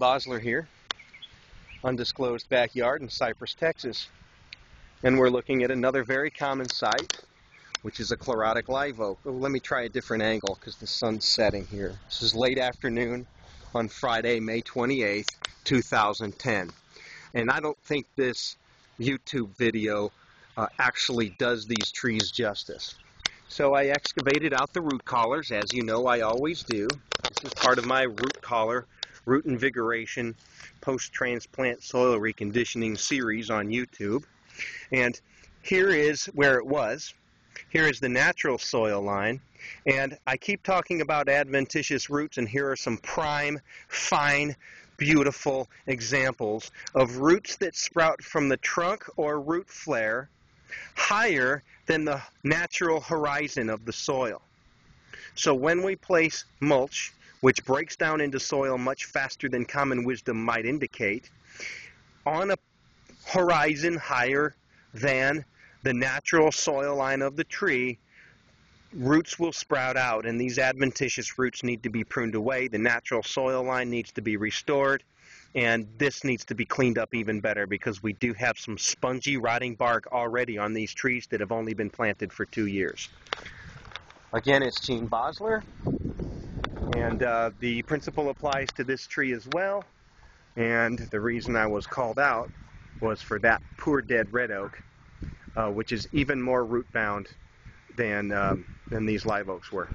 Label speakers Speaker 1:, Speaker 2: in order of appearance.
Speaker 1: Basler here, undisclosed backyard in Cypress, Texas. And we're looking at another very common site, which is a chlorotic live oak. Oh, let me try a different angle because the sun's setting here. This is late afternoon on Friday, May 28th, 2010. And I don't think this YouTube video uh, actually does these trees justice. So I excavated out the root collars, as you know I always do. This is part of my root collar root invigoration post-transplant soil reconditioning series on YouTube. And here is where it was. Here is the natural soil line. And I keep talking about adventitious roots, and here are some prime, fine, beautiful examples of roots that sprout from the trunk or root flare higher than the natural horizon of the soil. So when we place mulch which breaks down into soil much faster than common wisdom might indicate, on a horizon higher than the natural soil line of the tree, roots will sprout out, and these adventitious roots need to be pruned away. The natural soil line needs to be restored, and this needs to be cleaned up even better because we do have some spongy, rotting bark already on these trees that have only been planted for two years. Again, it's Gene Basler. And uh, the principle applies to this tree as well. And the reason I was called out was for that poor dead red oak, uh, which is even more root bound than, um, than these live oaks were.